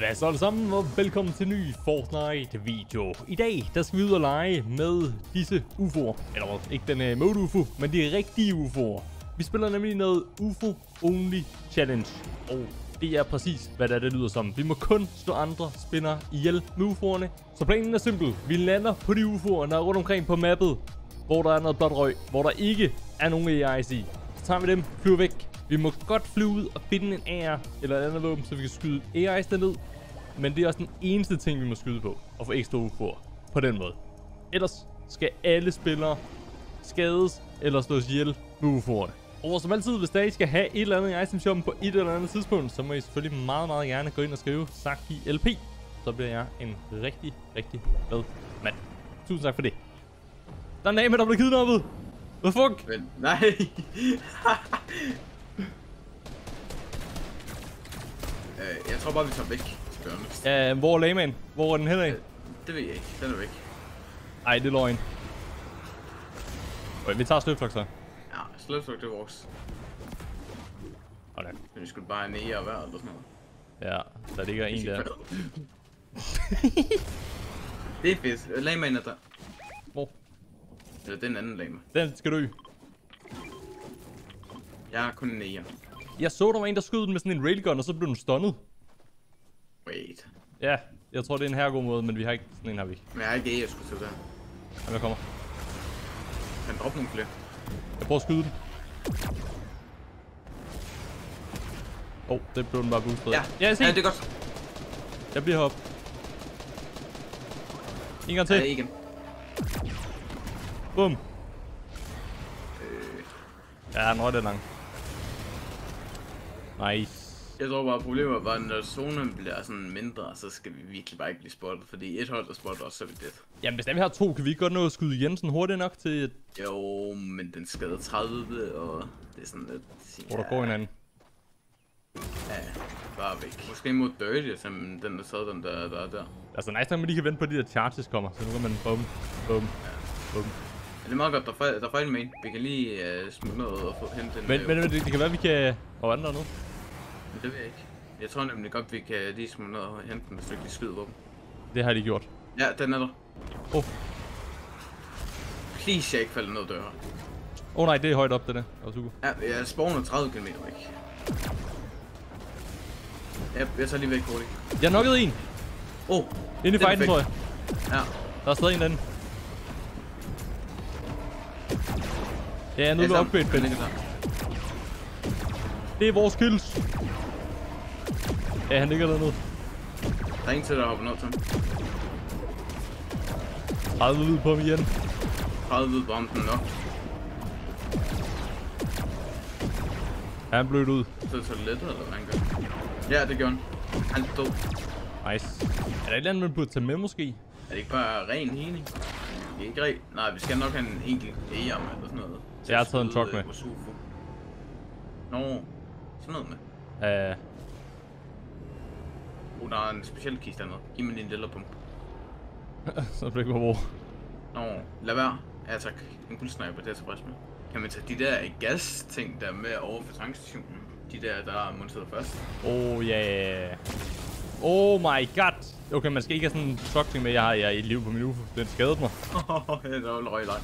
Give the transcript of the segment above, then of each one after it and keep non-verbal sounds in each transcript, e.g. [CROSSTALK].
Hvad så alle sammen, og velkommen til en ny Fortnite-video. I dag, der skal vi ud og lege med disse UFO'er. Eller ikke den uh, mode UFO, men de rigtige UFO'er. Vi spiller nemlig noget UFO Only Challenge. Og det er præcis, hvad det, er, det lyder som. Vi må kun slå andre spillere ihjel med UFO'erne. Så planen er simpel. Vi lander på de UFO'er, der er rundt omkring på mappet. Hvor der er noget blåt røg, hvor der ikke er nogen AI's i. Så tager vi dem, flyver væk, vi må godt flyve ud og finde en AR eller et andet våben, så vi kan skyde AI's ned. Men det er også den eneste ting, vi må skyde på. Og få ekstra UFO'er på den måde. Ellers skal alle spillere skades eller slås ihjel med UFO'erne. Og som altid, hvis der I skal have et eller andet i item shoppen på et eller andet tidspunkt, så må I selvfølgelig meget, meget gerne gå ind og skrive Saki LP. Så bliver jeg en rigtig, rigtig glad mand. Tusind tak for det. Der er en dame, der blev kidnappet. Hvad fuck? Men, nej. [LAUGHS] øh, jeg tror bare, vi tager væk, Ja, hvor er lagman? Hvor er den henad? Øh, det ved jeg ikke. Den er væk. Ej, det er løgn. Okay, vi tager støvflok så. Ja, slipstok, det er vores. Sådan. Men vi skulle bare have nære hver eller sådan noget. Ja, der ligger en der. [LAUGHS] det er fedt. Lagman er der. Hvor? Eller den anden lagman. Den skal dø. Jeg har kun nære. Jeg så, der var en, der skød den med sådan en railgun, og så blev den stunnet. Wait. Ja, jeg tror, det er en herregod måde, men vi har ikke sådan en har vi ikke. Men jeg har ikke jeg skulle til der. Jamen, jeg kommer. Kan droppe nogle flere? Jeg prøver at skyde den. Åh, oh, det blev den bare boostet. Ja, ja, se. ja det er godt. Jeg bliver heroppe. En gang til. Ja, igen. Bum. Øh, Ja, den røg det lang. Nice. jeg tror bare, problemet er bare, når zonen bliver sådan mindre, så skal vi virkelig bare ikke blive spottet. Fordi et hold, der spotter os, så er vi dead. Jamen, hvis vi har to, kan vi godt nå at skyde sådan hurtigt nok til, at Jo, men den skader 30, og det er sådan lidt... hvor der går hinanden. Ja, bare væk. Måske mod Dirty, som den der sad, den der, der er der. Altså, nice nok, man lige kan vente på, at de der charges kommer. Så nu kan man bum, bum, bum. Men det er meget godt, der er, der er en. Vi kan lige uh, smutte ned og få hentet den. Men, øh, men det, det kan være, vi kan... Og andre nu. Det ved jeg ikke. Jeg tror nemlig godt, vi kan lige smutte ned og hente den, hvis du ikke skyder våben. Det har de gjort. Ja, den er der. Åh, oh. Please, jeg ikke falder ned døre. oh, nej, det er højt op, det der. Var super. Ja, jeg spawner 30 km væk. Jeg, jeg tager lige væk hurtigt. Jeg knockede en. Åh, oh, Inde i fighten, tror jeg. ja. Der er stadig en anden. Ja, nu er Ja, sammen. upgrade. Det er vores kills. Ja, han ligger dernede. Der er en til, der hopper ned til ham. 30 hvid på ham igen. 30 ved bomben nok. Ja, han blødt ud. Så er toilettet, eller hvad han gør? Ja, det gør han. Han er død. Nice. Er der et eller andet, man burde tage med, måske? Er det ikke bare ren healing? Det er ikke ren. Nej, vi skal nok have en enkelt e eller sådan noget. til Jeg har taget en truck med. øh. Nå, sådan noget med. Oh, der er en speciel kiste dernede. Giv mig din lille pump. [LAUGHS] så det ikke. Nå, lad være. Ja tak. En guldsniper, det er jeg tilfreds med. Kan man tage de der gas-ting der med over for tankstationen? De der, der er monteret først. Oh, ja. Yeah. Oh my god. Okay, man skal ikke have sådan en truck med. Jeg har jeg i liv på min UFO. Den skadede mig. [LAUGHS] det var løg løg.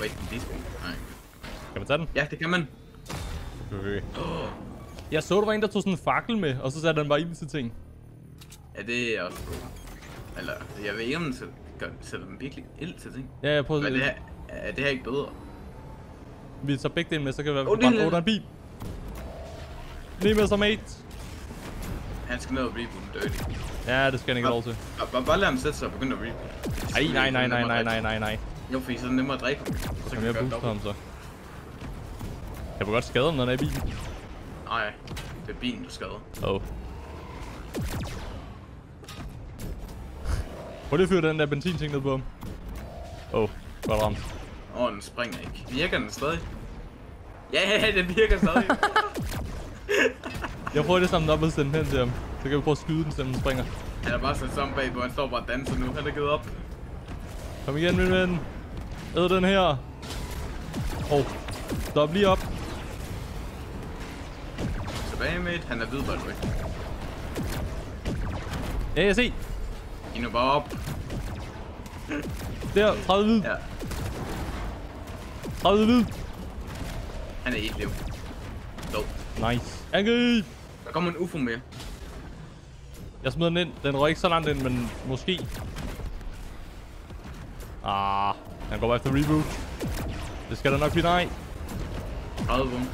Wait, en disco. Nej. Kan man tage den? Ja, det kan man. Okay. Jeg så, der var en, der tog sådan en fakkel med, og så satte han bare ild til ting. Ja, det er også god. Eller, jeg ved ikke, om den sætter, den virkelig ild til ting. Ja, jeg prøvede... Men det her, er det her ikke bedre? Vi tager begge dele med, så kan være, vi er brænder under en bil. Lige med sig, mate. Han skal ned og reboot dirty. Ja, det skal han ikke lov til. Bare, bare, bare lad ham sætte sig og begynde at reboot. Ej, nej, nej, nej, nej, nej, nej, nej. Jo, fordi så er det nemmere at dræbe ham. Så kan jeg booste ham så. Jeg må godt skade ham, når han er i bilen. Nej, det er bilen, du skader. Oh. Prøv lige at fyre den der benzinting ned på ham. Oh, godt ramt. Åh, oh, den springer ikke. Virker den stadig? Ja, ja, den virker stadig. Jeg prøver det sammen op og sende hen til ham. Så kan vi prøve at skyde den, så den springer. han er bare sat sammen bagpå, han står bare og danser nu. Han er givet op. Kom igen, min ven. Æd den her. Oh, stop lige op. Tilbage med Han er hvid, by the way. Ja, jeg se. I nu bare op. Der, 30 hvid. Ja, 30 hvid. han er et liv. Død. Nice. Angrib. Der kommer en UFO mere. Jeg smider den ind. Den røg ikke så langt ind, men måske. Ah, han går bare efter reboot. Det skal der nok blive nej. 30 bum.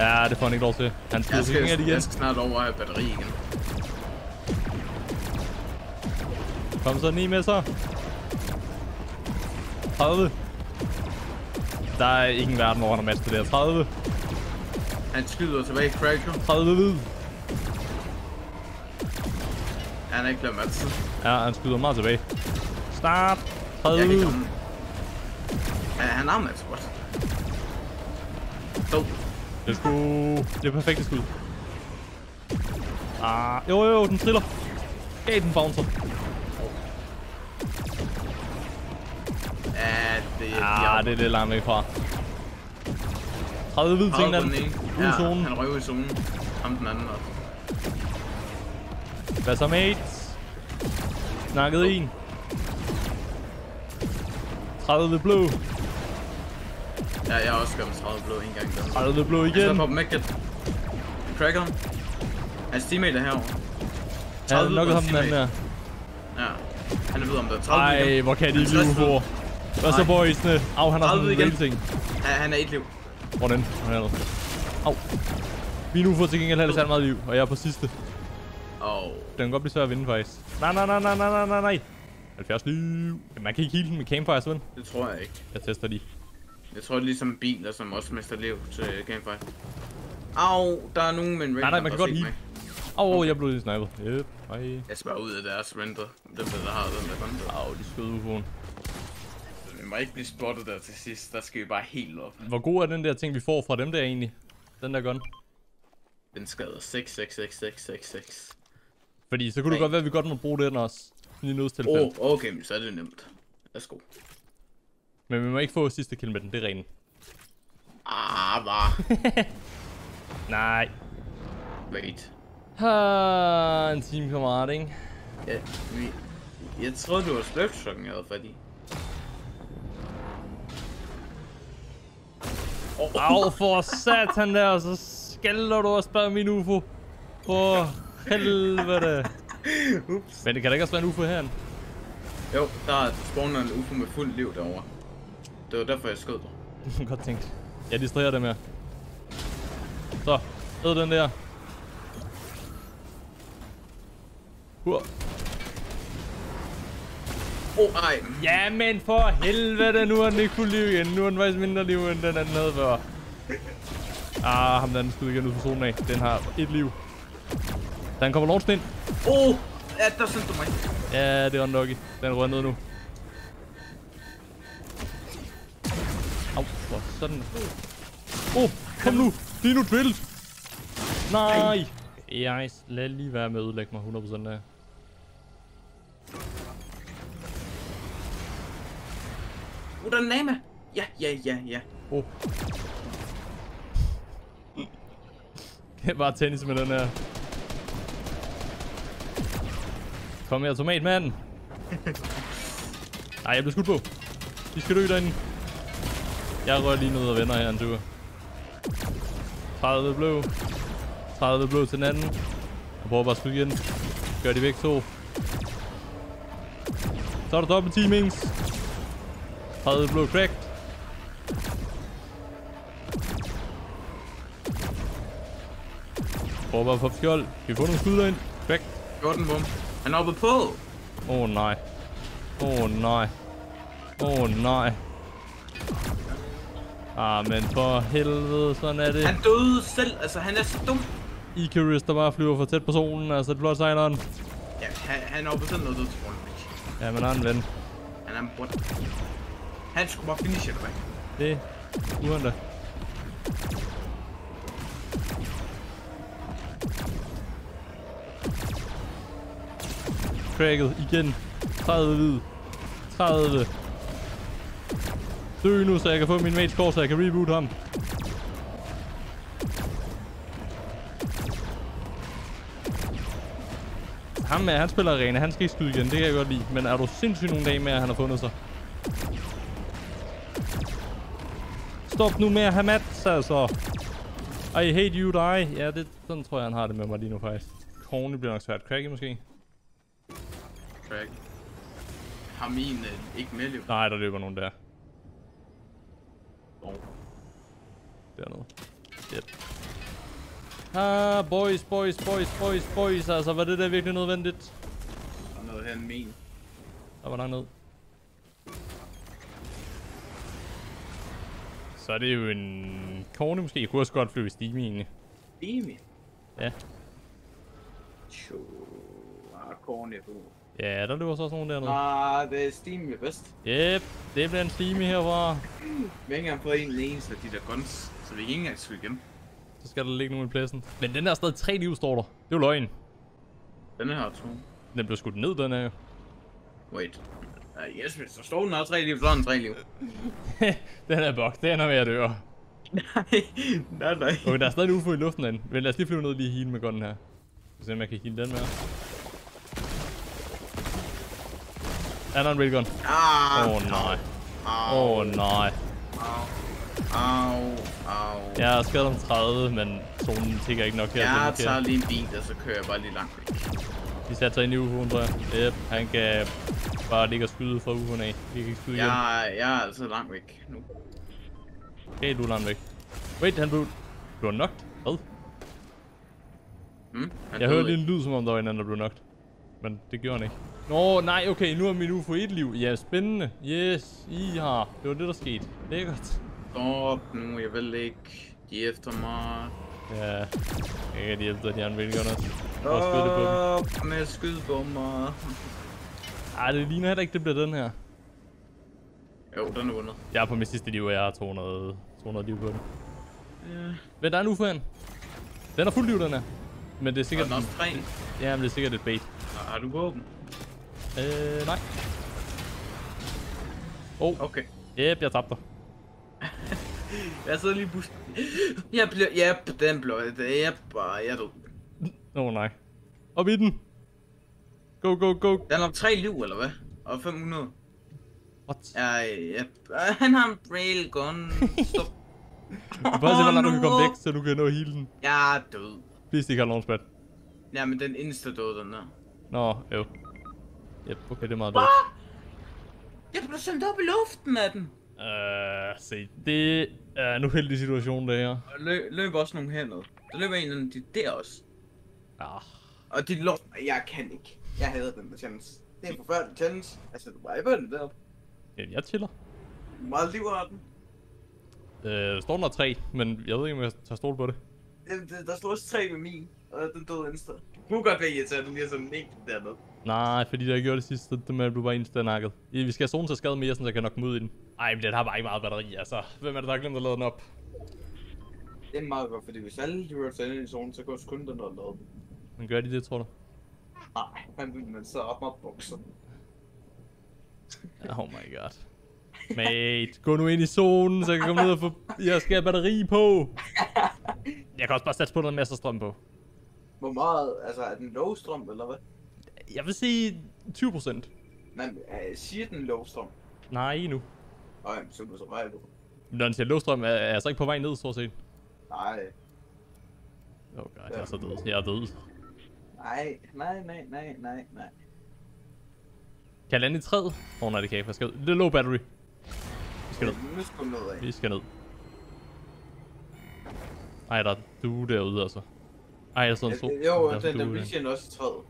Ja, det får han ikke lov til. Han skyder sig ikke igen. jeg skal snart over at have batteri igen. Kom så 9 med så. 30. Der er ingen verden, hvor han har match det der. 30. Han skyder tilbage, Cracker. 30 hvid. Han er ikke blevet matchet. Ja, han skyder meget tilbage. Start. 30 Jeg kan hvid. ikke. Ja, han har matchet, what? Død. Det skulle... Det er perfekte skud. Ah, jo jo, den triller. Gav den bouncer. Ja, det er... Ah, det er lidt langt væk fra. 30 hvid ting, den den. Ude i zonen. han røg i zonen. Ham den anden også. Hvad så, mates? Snakket en. 30 blå. Ja, jeg har også skabt 30 blå en gang. Der. 30 blå Jeg igen. på Mækket. Cracker. Hans teammate er herovre. Ja, 30 nok ham den anden der. Ja. Han er ved om der er 30 Ej, igen. hvor kan de live 60 for. Hvad så, boysene? Au, han har 30 sådan en rating. Ja, han er et liv. Hvordan? Han er. Au. Min UFO til gengæld har det særlig meget liv, og jeg er på sidste. Og Den kan godt blive svær at vinde, faktisk. Nej, nej, nej, nej, nej, nej, nej, nej. 70 liv. Man kan ikke heal den med campfire, sådan. det tror jeg ikke. Jeg tester lige. Jeg tror, det er ligesom biler, som også mister liv til Gamefight. Au, der er nogen med en Nej, nej, man kan godt heal. Åh, oh, jeg blev lige snipet. Yep, hej. Jeg bare ud af deres render. Dem der, der har den der render. Au, de skød UFO'en. Vi må ikke blive spottet der til sidst. Der skal vi bare helt op. Hvor god er den der ting, vi får fra dem der egentlig? Den der gun. Den skader 6, 6, 6, 6, 6, 6. Fordi så kunne det Nej. godt være, at vi godt må bruge den også. Lige nødstilfælde. Åh, oh, okay, så er det nemt. Værsgo. Men vi må ikke få sidste kill med den, det er rent. Ah, var. [LAUGHS] Nej. Wait. Ha, en teamkammerat, ikke? Ja, vi... Jeg troede, det var Slurpshocken, jeg havde fat i. Au, for satan der, så skælder du og spørger min UFO. For helvede. [LAUGHS] Ups. Men det kan da ikke også være en UFO her. Jo, der er spawner en UFO med fuld liv derovre. Det var derfor, jeg skød dig. [LAUGHS] Godt tænkt. Jeg distraherer dem her. Så, æd den der. Hur. Oh, ej. Ja, men for helvede, nu er den ikke fuld liv igen. Nu er den faktisk mindre liv, end den anden havde før. Ah, ham der den skyder igen ud fra zonen af. Den har et liv. Den kommer launchen ind. Oh, ja, der sendte du mig. Ja, det er unlucky. Den rører ned nu. Sådan. Åh, oh, kom nu. Lige nu drill. Nej. Jeg lad lige være med at ødelægge mig 100% der. Oh, der er en Nama. Ja, ja, ja, ja. Oh. Det er bare tennis med den her. Kom her, tomatmand. [LAUGHS] Ej, jeg blev skudt på. De skal dø derinde. Jeg rører lige ned og vender her en tur. 30 blå. 30 blå til den anden. Jeg prøver bare at skyde igen. Gør de væk to. Så er der dobbelt teamings. 30 blå cracked. Prøver bare at få skjold. Kan vi få nogle skud derind? Crack. 14 bum. Han er oppe på. Åh oh, nej. Åh oh, nej. Åh oh, nej. Ah, men for helvede, sådan er det. Han døde selv. Altså, han er så dum. Icarus, der bare flyver for tæt på solen. Altså, det blot sejleren. Ja, han, han er oppe sådan noget, det tror jeg ikke. Ja, men han er en ven. Han er en bot. Han skulle bare finishe det, Det skulle han da. Cracket igen. 30 hvid. 30. Dø nu, så jeg kan få min mates kort, så jeg kan reboot ham. ham, er, han spiller arena, han skal ikke skyde igen, det kan jeg godt lide. Men er du sindssygt nogle dage med, at han har fundet sig? Stop nu med at have mats, altså. I hate you, die. Ja, det, sådan tror jeg, han har det med mig lige nu, faktisk. Corny bliver nok svært. Cracky måske? Crack. Har min øh, ikke med liv? Nej, der løber nogen der. Oh. Dernede. Yep. Ah, boys, boys, boys, boys, boys. Altså, var det der virkelig nødvendigt? Der er noget her min. Der var langt ned. Så er det jo en corny måske. Jeg kunne også godt flyve i Steamy egentlig. Emi. Ja. Tjo. Ah, corny på. Ja, der løber så også nogen dernede. Ah, det er Steam jo bedst. Yep, det bliver en Steamy herfra. Vi har ikke engang fået en eneste af de der guns, så vi kan ikke engang skyde igen. Så skal der ligge nogen i pladsen. Men den der er stadig tre liv, står der. Det er jo løgn. Den her har to. Den blev skudt ned, den er jo. Wait. Uh, yes, hvis der står den har tre liv, så har den tre liv. [LAUGHS] den er bug, den er ved at dø. nej, [LAUGHS] nej, nej. Okay, der er stadig en UFO i luften den. Men lad os lige flyve ned og lige heal med gunnen her. Så se om jeg kan heal den med. Er der en railgun? Ah, Åh oh, nej. Au, Åh oh, nej. au, au. Jeg er skadet om 30, men zonen tigger ikke nok her. Jeg tager lige en bil, og så kører jeg bare lige langt væk. De satte sig ind i UFO'en, tror jeg. Yep, han kan bare ligge og skyde fra UFO'en af. Vi kan ikke skyde igen. Jeg, er altså langt væk nu. Okay, du er langt væk. Wait, han blev... Du var knocked? Hvad? Hmm? Han Jeg hørte lige en lyd, som om der var en anden, der blev knocked. Men det gjorde han ikke. Nå, nej, okay, nu er min UFO et liv. Ja, spændende. Yes, I har. Det var det, der skete. Lækkert. Stop nu, jeg vil ikke. De er efter mig. Ja, jeg kan de dig, de. Og på dem. Stop med at skyde på mig. Ej, det ligner heller ikke, det bliver den her. Jo, den er vundet. Jeg er på mit sidste liv, og jeg har 200, 200 liv på den. Ja. Men der er en UFO hen. Den er fuld liv, den her. Men det er Og sikkert... den er også tre. Ja, men det er sikkert et bait. Har har du våben? Øh, nej. Oh, Okay. yep, jeg tabte dig. [LAUGHS] Jeg sidder lige i bussen. Jeg bliver... Yep, den blev... Yep, bare... Jeg død. Åh oh, nej. Op i den. Go, go, go. Den har tre liv, eller hvad? Og 500. What? Ja, yep. Ah, Han har en railgun. Stop. Prøv at se, hvor langt du kan komme væk, så du kan nå hele den. Jeg er død. Please, ikke har launchpad. Ja, men den insta død, den der. Nå, jo. Yep, okay, det er meget dårligt. Jeg blev sendt op i luften af den. Øh, se, det er en uheldig situation, det her. Løb, løb også nogle hernede. Der løber en af dem de der også. Ah, Og de lå... Jeg kan ikke. Jeg hader den der challenge. Det er en forfærdelig challenge. Altså, du wiper den der. ja, jeg chiller. Meget liv har den? Øh, der står den der tre, men jeg ved ikke, om jeg tager stol på det. Det, det, der står også tre med min, og den døde insta. Du kunne godt være irriteret, at den lige er sådan en enkelt dernede. Nej, fordi der gjorde det sidste, det med at du bare eneste nakket. Vi skal have zonen til skade mere, så jeg kan nok komme ud i den. Ej, men den har bare ikke meget batteri, altså. Hvem er det, der har glemt at lade den op? Det er meget godt, fordi hvis alle de rører ind i zonen, så går kun den der lavet. Men gør de det, tror du? Nej, han vil man så op og bokser. Oh my god. Mate, gå nu ind i zonen, så jeg kan komme ned og få... Jeg skal have batteri på. Jeg kan også bare sætte på noget masser strøm på. Hvor meget, altså er den low strøm, eller hvad? Jeg vil sige 20%. Man øh, siger den low strøm. Nej, nu. Nej, så du så vej. Når den siger lufstrøm, er er jeg så ikke på vej ned, stort set. Nej, Oh god, jeg er så død. Jeg er død. nej, nej, nej, nej, nej, nej. Kan jeg lande i træet? Åh oh, nej, det kan jeg ikke. Jeg skal ud. Det er low battery. Vi skal ned. Nu skal ned af. Vi skal ned. Ej, der er du derude, altså. Ej, jeg sidder en. Øh, Jo, den, den der. regen også i træet.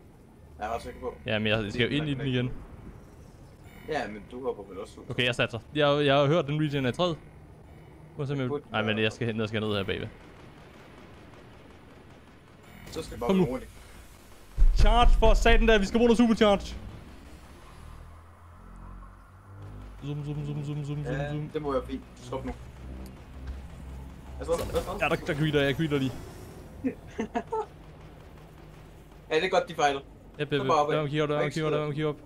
Jeg er ret sikker på. Ja, men jeg skal jo ind i den igen. Ja, men du hopper vel også ud. Okay, jeg satser. Jeg, jeg har hørt, den regen er træet. Jeg jeg... Nej, men jeg skal, hen, jeg skal ned her bagved. Så skal bare Kom nu. Charge for satan der, vi skal bruge noget supercharge. Zoom, zoom, zoom, zoom, zoom, zoom, Ja, zoom. det må være fint. Stop nu. Hvad så? Hvad så? Ja, der, der kvitter jeg, kvitter lige. [LAUGHS] Ja, det er godt, de fejler. Yep, yep, yep. ikke? en kigger op, en Ikke kigger op, op.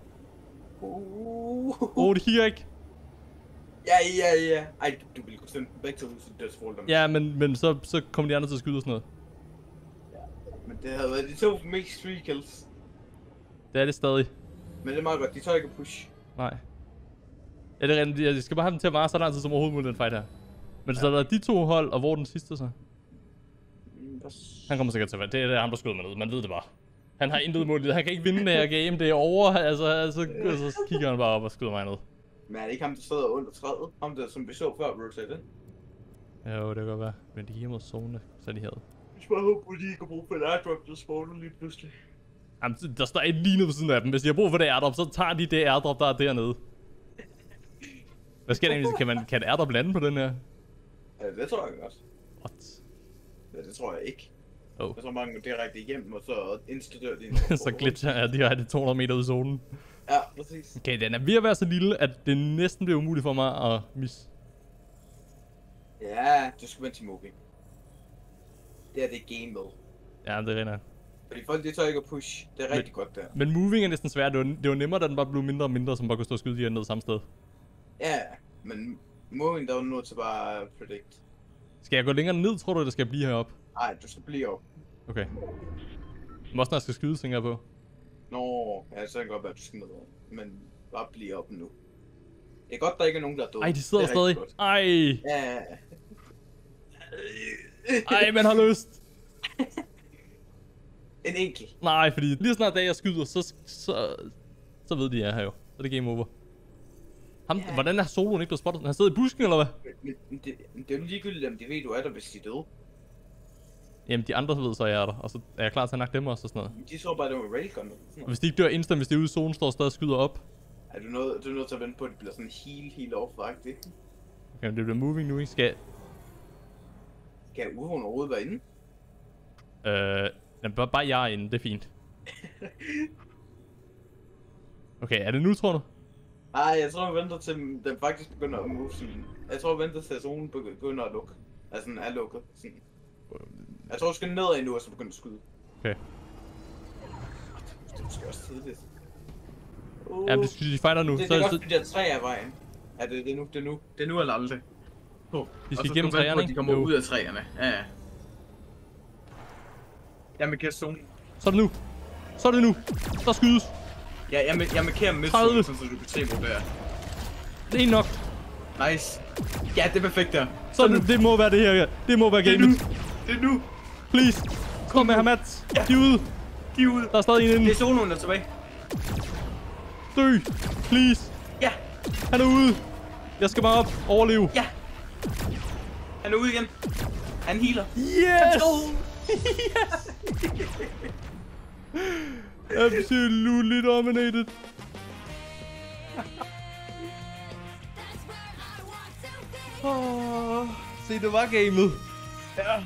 Uh. Åh, oh, det kigger ikke. Ja, ja, ja. Ej, du, du ville kunne sende dem begge til dødsfall. Ja, men, men så, så kommer de andre til at skyde og sådan noget. Men det havde været de to mest free kills. Det er det stadig. Men det er meget godt, de tør ikke at push. Nej. Ja, det er rent. Jeg skal bare have dem til at vare så lang tid som overhovedet muligt, den fight her. Men så er der de to hold, og hvor den sidste så? Mm, Han kommer sikkert til at være. Det er det, ham, der skyder mig ned. Man ved det bare. Han har intet det. Han kan ikke vinde det her game. Det er over. Altså, altså, så kigger han bare op og skyder mig ned. Men er det ikke ham, der sidder under træet? Ham der, som vi så før Rotate? Jo, det kan godt være. Men de giver mod zone, så de havde. Jeg skal bare håbe, at de ikke kan bruge for et airdrop, der spawner lige pludselig. Jamen, der står et lige nede ved siden af dem. Hvis de har brug for det airdrop, så tager de det airdrop, der er dernede. Hvad sker der egentlig? Kan, man, kan et airdrop lande på den her? Ja, det tror jeg godt. What? Ja, det tror jeg ikke. Oh. Jeg tror mange går direkte igennem, og så insta-dør de. [LAUGHS] så glitcher jeg direkte 200 meter ud i zonen. Ja, præcis. Okay, den er ved at være så lille, at det næsten bliver umuligt for mig at miss. Ja, du skal vente til moving. Det er det game med. Ja, det er rent. Fordi folk, de tør ikke at push. Det er Men- rigtig godt der. Men moving er næsten svært. Det var, det var nemmere, da den bare blev mindre og mindre, som bare kunne stå og skyde de her ned samme sted. Ja, men moving, der er jo nødt til bare predict. Skal jeg gå længere ned, tror du, det skal blive heroppe? Nej, du skal blive op. Okay. Men også når jeg skal skyde, tænker jeg på. Nå, ja, så kan det godt være, at du skal ned. Men bare blive op nu. Det er godt, der ikke er nogen, der er døde. Ej, de sidder det er stadig. godt. Ej. Ja. Ej, man har lyst. [LAUGHS] En enkelt. Nej, fordi lige snart da jeg skyder, så, så, så ved de, jeg er her jo. Så er det game over. Ham, Ja. Hvordan er soloen ikke blevet spottet? Han sidder i busken, eller hvad? Det, men det er jo ligegyldigt, om de ved, du er der, hvis de er døde. Jamen, de andre ved så, at jeg er der. Og så er jeg klar til at nakke dem også og sådan noget. De tror bare, det var noget. hvis de ikke dør instant, hvis de er ude i zonen, står og stadig skyder op. Er du nødt, du er nødt til at vente på, at det bliver sådan helt, helt off-agtigt? Okay, men det bliver moving nu, ikke? Skal... Kan UFO'en overhovedet være inde? Øh... Jamen, bare, bare jeg er inde, det er fint. [LAUGHS] Okay, er det nu, tror du? Nej, jeg tror, jeg venter til, den faktisk begynder at move sådan. Jeg tror, jeg venter til, at zonen begynder at lukke. Altså, den er lukket. Sådan. Jeg tror, du skal nedad endnu, og så begynder at skyde. Okay. Det er måske også tidligt. Uh, Jamen, de, de fighter nu. det, det så, er godt, så, fordi der er tre af vejen. Ja, det, det er nu, det er nu. Det er nu eller aldrig. Oh. De skal igennem træerne, De ikke? kommer Jo. ud af træerne. Ja, ja. Jeg markerer zonen. så er det nu. Så er det nu. Der skydes. Ja, jeg, jeg markerer midt 30. zonen, så du kan se, hvor det er. Det er nok. Nice. Ja, det er perfekt der. Så det, det må være det her. Det må være Det er nu. gamet. Det er nu. Please. Kom med ham, Mats. Er ude. De er ude. Der er stadig en Det inde. er soloen, der er tilbage. Dø. Please. Ja, Han er ude. Jeg skal bare op. Overleve. ja. Han er ude igen. Han healer. Yes! Absolutely dominated. Oh, se, det var gamet. Ja.